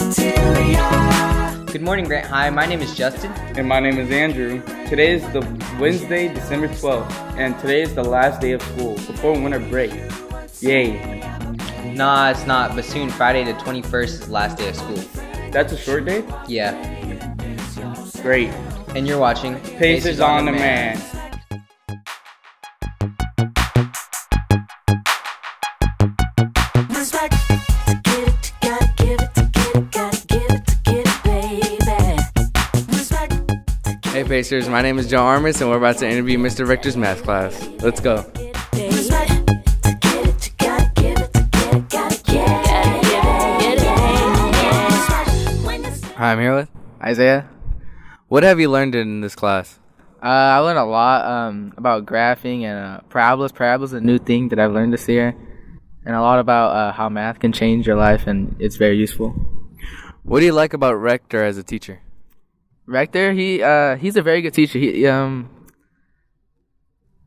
cafeteria. Good morning, Grant High. My name is Justin. And my name is Andrew. Today is the Wednesday, December 12th, and today is the last day of school before winter break. Yay. Nah, it's not, but soon, Friday the 21st is the last day of school. That's a short day? Yeah. Great. And you're watching Pacers on demand. Respect. Pacers, my name is Joe Armis and we're about to interview Mr. Victor's math class. Let's go. it, baby. Respect. To get it, you gotta give it, to get it, gotta give it, gotta give it, baby. Respect. When it's Hi, I'm here with. Isaiah. What have you learned in this class? Uh, I learned a lot um, about graphing and uh, parabolas. Parabolas is a new thing that I've learned this year, and a lot about uh, how math can change your life, and it's very useful. What do you like about Rector as a teacher? Rector, he uh, he's a very good teacher. He um,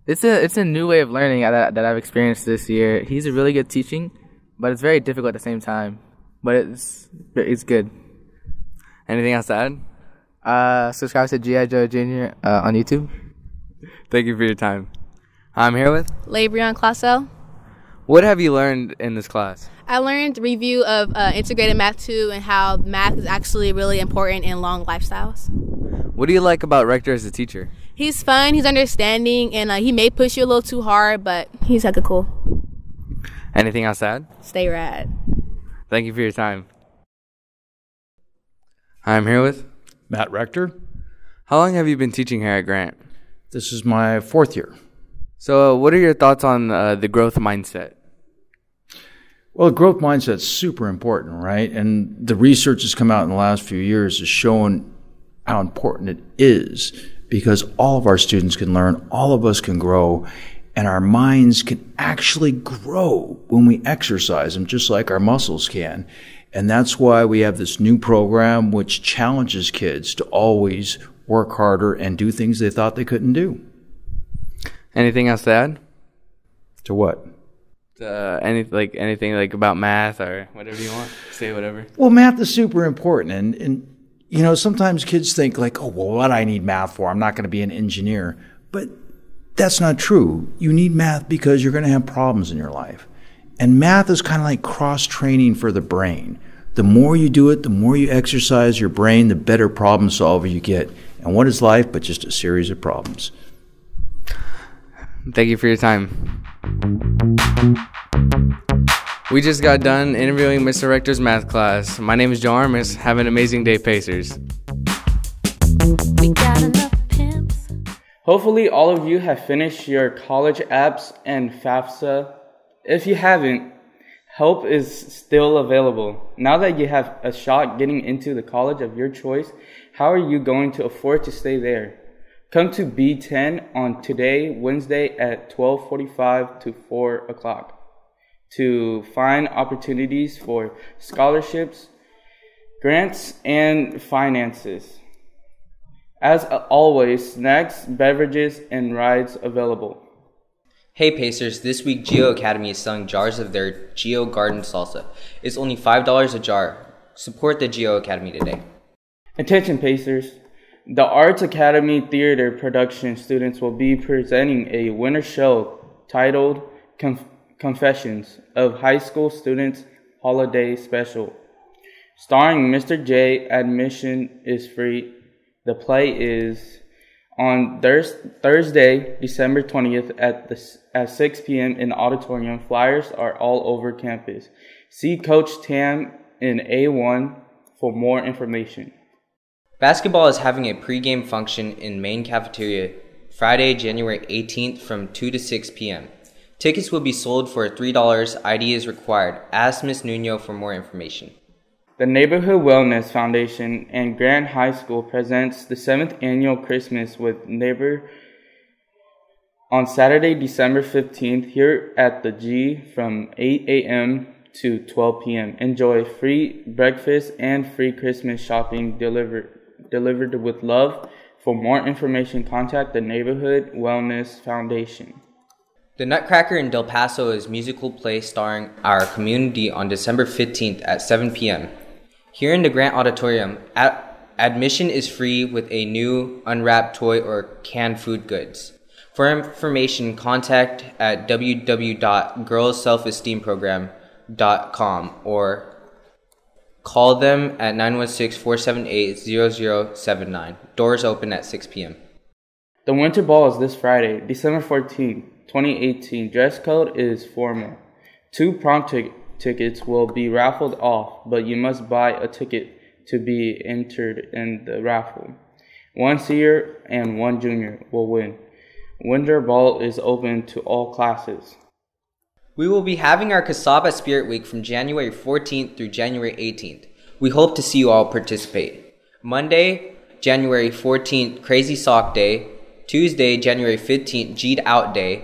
it's a it's a new way of learning that that I've experienced this year. He's a really good teaching, but it's very difficult at the same time. But it's it's good. Anything else to add? Uh, subscribe to GI Joe Jr. Uh, on YouTube. Thank you for your time. I'm here with. Labrion Classo. What have you learned in this class? I learned review of uh, integrated math 2 and how math is actually really important in long lifestyles. What do you like about Rector as a teacher? He's fun, he's understanding, and uh, he may push you a little too hard, but he's hecka cool. Anything else to add? Stay rad. Thank you for your time. I'm here with. Matt Rector. How long have you been teaching here at Grant? This is my fourth year. So, uh, what are your thoughts on uh, the growth mindset? Well, the growth mindset's super important, right? And the research has come out in the last few years has shown how important it is because all of our students can learn, all of us can grow, and our minds can actually grow when we exercise them, just like our muscles can. And that's why we have this new program which challenges kids to always work harder and do things they thought they couldn't do. Anything else to add? To what? Uh, any like anything like about math or whatever you want? Say whatever. Well, math is super important, and and you know sometimes kids think like, oh, well, what I need math for? I'm not going to be an engineer, but that's not true. You need math because you're going to have problems in your life, and math is kind of like cross training for the brain. The more you do it, the more you exercise your brain, the better problem solver you get. And what is life but just a series of problems? Thank you for your time. We just got done interviewing Mr. Rector's math class. My name is Joe Armis. Have an amazing day, Pacers. we got enough pimps. Hopefully, all of you have finished your college apps and FAFSA. If you haven't, help is still available. Now that you have a shot getting into the college of your choice, how are you going to afford to stay there? Come to B10 on today, Wednesday at 12:45 to 4 o'clock to find opportunities for scholarships, grants, and finances. As always, snacks, beverages, and rides available. Hey Pacers, this week Geo Academy is selling jars of their Geo Garden Salsa. It's only $5 a jar. Support the Geo Academy today. Attention Pacers. The Arts Academy Theater production students will be presenting a winter show titled Conf- Confessions of High School Students Holiday Special. Starring Mr. J, admission is free. The play is on Thurs Thursday, December 20th at, the, at 6 p.m. in the auditorium. Flyers are all over campus. See Coach Tam in A1 for more information. Basketball is having a pregame function in main cafeteria Friday, January 18th from 2 to 6 p.m. Tickets will be sold for $3. ID is required. Ask Ms. Nuno for more information. The Neighborhood Wellness Foundation and Grant High School presents the seventh annual Christmas with Neighbor on Saturday, December 15th here at the G from 8 a.m. to 12 p.m. Enjoy free breakfast and free Christmas shopping delivered delivered with love. For more information, contact the Neighborhood Wellness Foundation. The Nutcracker in Del Paso is musical play starring our community on December 15th at 7 p.m. Here in the Grant Auditorium, a- admission is free with a new unwrapped toy or canned food goods. For information, contact at www.girlsselfesteemprogram.com or call them at 916-478-0079. Doors open at 6 p.m. The Winter Ball is this Friday, December 14, 2018. Dress code is formal. Two prom tic- tickets will be raffled off, but you must buy a ticket to be entered in the raffle. One senior and one junior will win. Winter Ball is open to all classes. We will be having our Kasaba Spirit Week from January 14th through January 18th. We hope to see you all participate. Monday, January 14th, Crazy Sock Day. Tuesday, January 15th, G'd Out Day.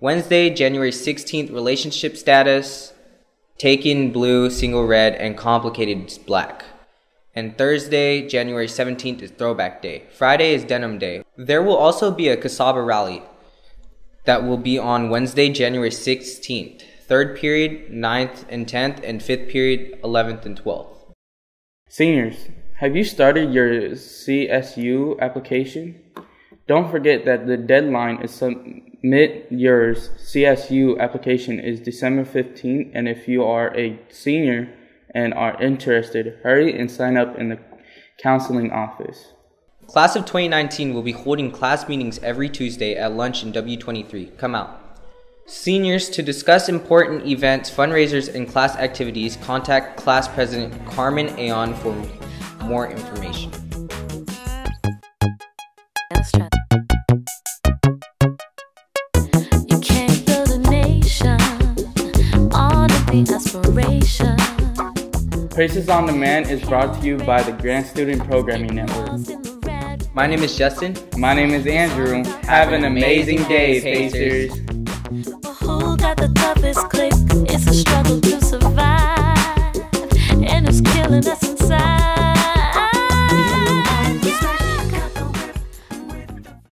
Wednesday, January 16th, Relationship Status. Taken Blue, Single Red, and Complicated Black. And Thursday, January 17th, is Throwback Day. Friday is Denim Day. There will also be a Kasaba rally that will be on Wednesday, January 16th. Third period, 9th and 10th, and fifth period, 11th and 12th. Seniors, have you started your CSU application? Don't forget that the deadline to submit your CSU application is December 15th, and if you are a senior and are interested, hurry and sign up in the counseling office. Class of 2019 will be holding class meetings every Tuesday at lunch in W23. Come out. Seniors, to discuss important events, fundraisers, and class activities, contact Class President Carmen Aon for more information. Let's. You can't build a nation on the aspiration. Pacers on Demand is brought to you by the Grant Student Programming Network. My name is Justin. My name is Andrew. Have, an amazing, amazing day, Pacers. Who got the toughest click? It's a struggle to survive, and it's killing us.